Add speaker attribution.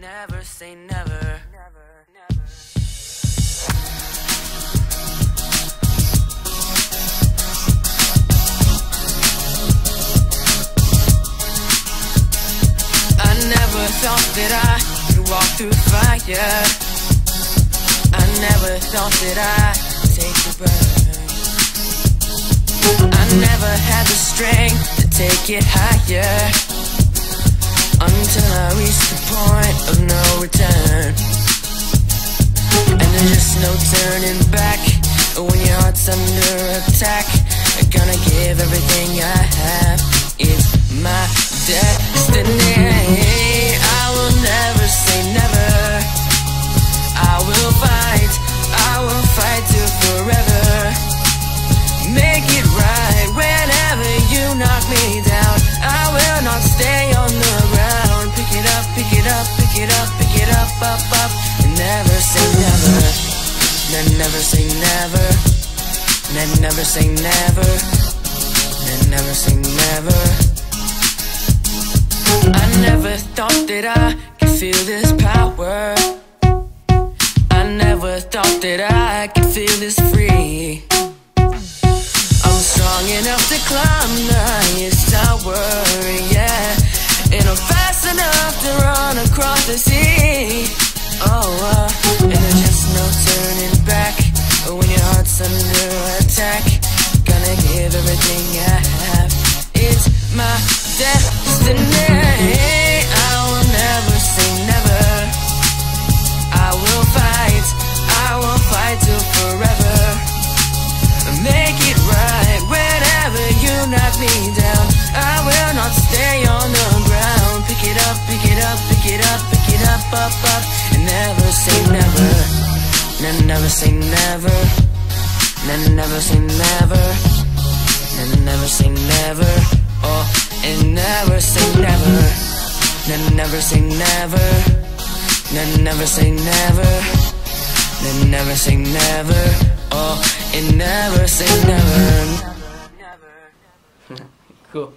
Speaker 1: never say never. I never thought that I could walk through fire. I never thought that I'd take the burn. I never had the strength to take it higher there's just no turning back when your heart's under attack. I'm gonna give everything I have. It's my destiny. I will never say never. I will fight. I will fight till forever. Make it right whenever you knock me down. I will not stay on the ground. Pick it up, pick it up, pick it up, pick it up, up, up. Never say never. Then never say never. Then never say never. Then never say never. I never thought that I could feel this power. I never thought that I could feel this free. I'm strong enough to climb the highest tower, yeah. And I'm fast enough to run across the sea. Gonna everything I have. It's my destiny. I will never say never. I will fight. I will fight till forever. Make it right whenever you knock me down. I will not stay on the ground. Pick it up, pick it up, pick it up, pick it up, up, up. And never say never. Then never say never. Then never say never. Never say never. Then never say never. Then never say never. Then never say never. Oh, and never say never.
Speaker 2: cool